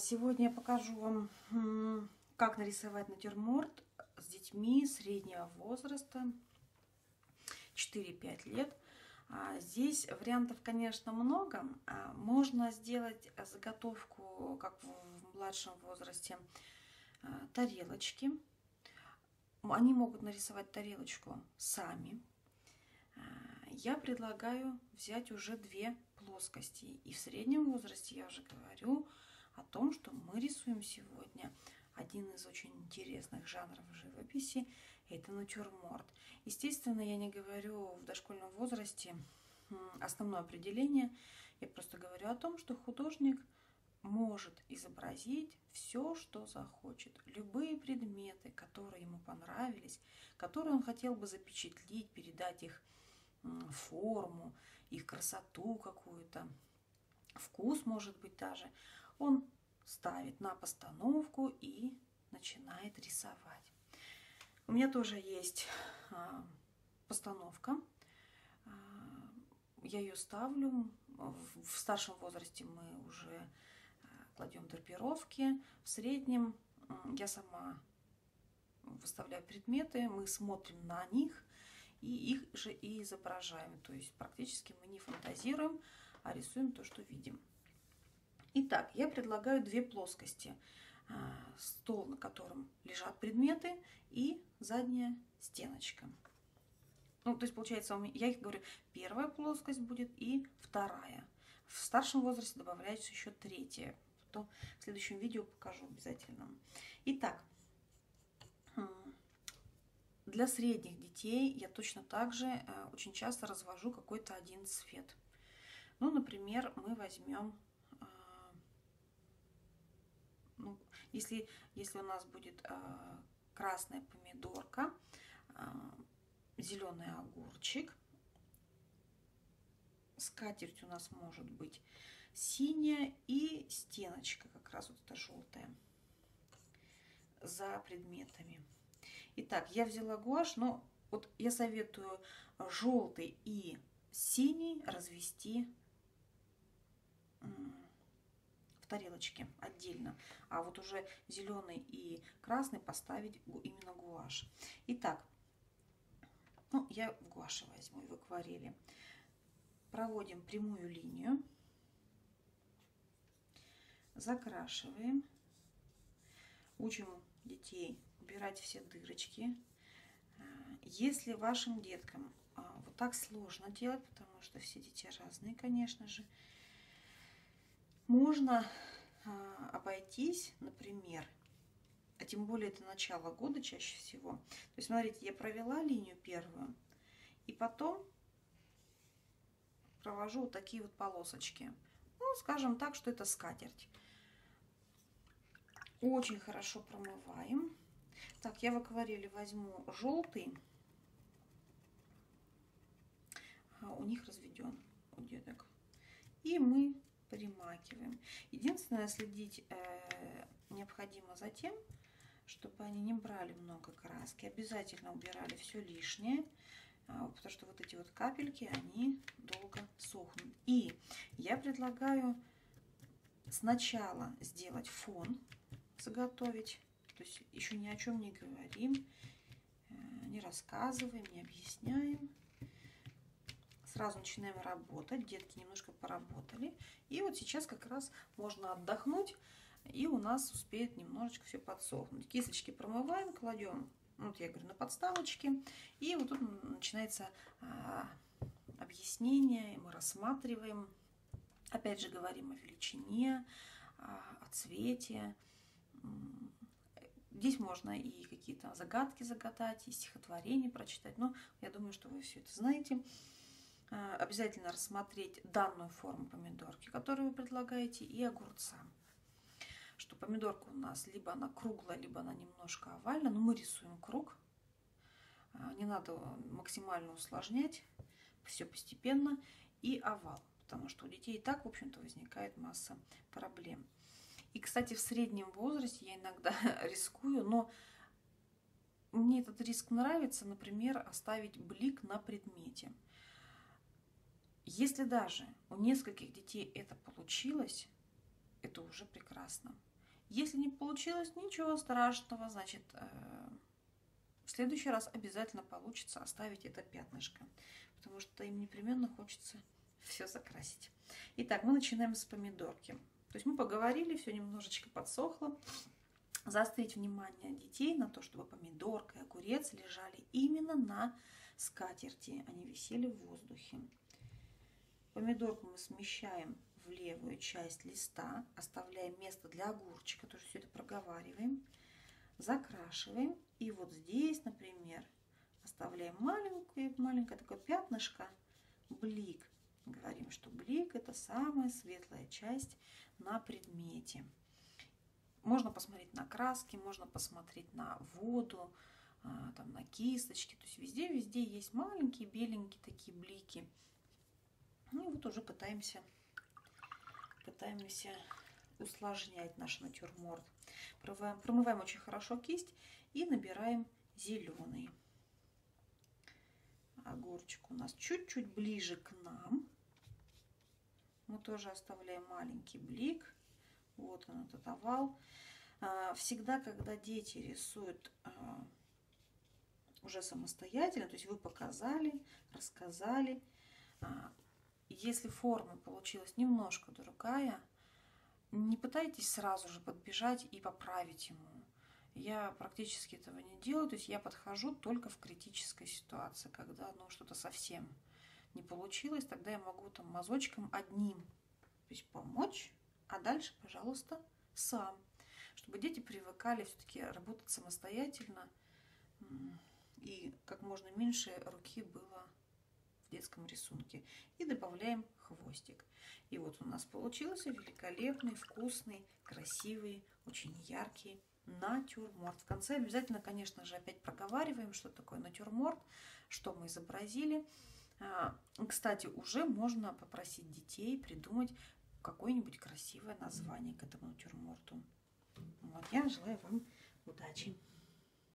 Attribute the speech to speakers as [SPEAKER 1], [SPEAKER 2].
[SPEAKER 1] Сегодня я покажу вам, как нарисовать натюрморт с детьми среднего возраста, 4-5 лет. А, здесь вариантов, конечно, много. А, можно сделать заготовку, как в младшем возрасте, а, тарелочки. Они могут нарисовать тарелочку сами. Я предлагаю взять уже две плоскости. И в среднем возрасте, я уже говорю, о том, что мы рисуем сегодня один из очень интересных жанров живописи – это натюрморт. Естественно, я не говорю в дошкольном возрасте основное определение, я просто говорю о том, что художник может изобразить все, что захочет. Любые предметы, которые ему понравились, которые он хотел бы запечатлить, передать их форму, их красоту какую-то, вкус, может быть, даже – он ставит на постановку и начинает рисовать. У меня тоже есть а, постановка. А, я ее ставлю. В старшем возрасте мы уже а, кладем драпировки. В среднем я сама выставляю предметы, мы смотрим на них и их же и изображаем. То есть практически мы не фантазируем, а рисуем то, что видим. Итак, я предлагаю две плоскости. А, стол, на котором лежат предметы, и задняя стеночка. Ну, то есть, получается, я их говорю, первая плоскость будет и вторая. В старшем возрасте добавляется еще третья. То в следующем видео покажу обязательно. Итак, для средних детей я точно так же э, очень часто развожу какой-то один цвет. Ну, например, мы возьмем ну, если, если у нас будет э, красная помидорка, э, зеленый огурчик, скатерть у нас может быть синяя и стеночка как раз вот эта желтая за предметами. Итак, я взяла гуашь, но вот я советую желтый и синий развести тарелочке отдельно, а вот уже зеленый и красный поставить именно гуашь. Итак, ну, я в гуаше возьму в акварели. Проводим прямую линию, закрашиваем, учим детей убирать все дырочки. Если вашим деткам а, вот так сложно делать, потому что все дети разные, конечно же, можно а, обойтись, например, а тем более это начало года чаще всего. То есть, смотрите, я провела линию первую, и потом провожу вот такие вот полосочки. Ну, скажем так, что это скатерть. Очень хорошо промываем. Так, я в акварели возьму желтый. А, у них разведен, у деток. И мы примакиваем. Единственное, следить э, необходимо за тем, чтобы они не брали много краски. Обязательно убирали все лишнее, э, потому что вот эти вот капельки, они долго сохнут. И я предлагаю сначала сделать фон, заготовить. То есть еще ни о чем не говорим, э, не рассказываем, не объясняем сразу начинаем работать. Детки немножко поработали. И вот сейчас как раз можно отдохнуть, и у нас успеет немножечко все подсохнуть. Кисточки промываем, кладем, вот я говорю, на подставочки. И вот тут начинается а, объяснение, мы рассматриваем. Опять же говорим о величине, а, о цвете. Здесь можно и какие-то загадки загадать, и стихотворение прочитать. Но я думаю, что вы все это знаете. Э, обязательно рассмотреть данную форму помидорки, которую вы предлагаете, и огурца. Что помидорка у нас либо она круглая, либо она немножко овальная, но мы рисуем круг. Э, не надо максимально усложнять, все постепенно. И овал, потому что у детей и так, в общем-то, возникает масса проблем. И, кстати, в среднем возрасте я иногда рискую, но мне этот риск нравится, например, оставить блик на предмете. Если даже у нескольких детей это получилось, это уже прекрасно. Если не получилось, ничего страшного, значит, э, в следующий раз обязательно получится оставить это пятнышко, потому что им непременно хочется все закрасить. Итак, мы начинаем с помидорки. То есть мы поговорили, все немножечко подсохло. Заострить внимание детей на то, чтобы помидорка и огурец лежали именно на скатерти, они висели в воздухе. Помидорку мы смещаем в левую часть листа, оставляем место для огурчика, тоже все это проговариваем, закрашиваем. И вот здесь, например, оставляем маленькое, маленькое такое пятнышко, блик. Говорим, что блик это самая светлая часть на предмете. Можно посмотреть на краски, можно посмотреть на воду, а, там, на кисточки. То есть везде-везде есть маленькие беленькие такие блики. Ну и вот уже пытаемся, пытаемся усложнять наш натюрморт. Промываем, промываем очень хорошо кисть и набираем зеленый. Огурчик у нас чуть-чуть ближе к нам. Мы тоже оставляем маленький блик. Вот он, этот овал. А, всегда, когда дети рисуют а, уже самостоятельно, то есть вы показали, рассказали, а, если форма получилась немножко другая, не пытайтесь сразу же подбежать и поправить ему. Я практически этого не делаю, то есть я подхожу только в критической ситуации, когда ну, что-то совсем не получилось, тогда я могу там мазочком одним то есть помочь, а дальше, пожалуйста, сам. Чтобы дети привыкали все-таки работать самостоятельно и как можно меньше руки было детском рисунке. И добавляем хвостик. И вот у нас получился великолепный, вкусный, красивый, очень яркий натюрморт. В конце обязательно, конечно же, опять проговариваем, что такое натюрморт, что мы изобразили. А, кстати, уже можно попросить детей придумать какое-нибудь красивое название к этому натюрморту. Вот, я желаю вам удачи.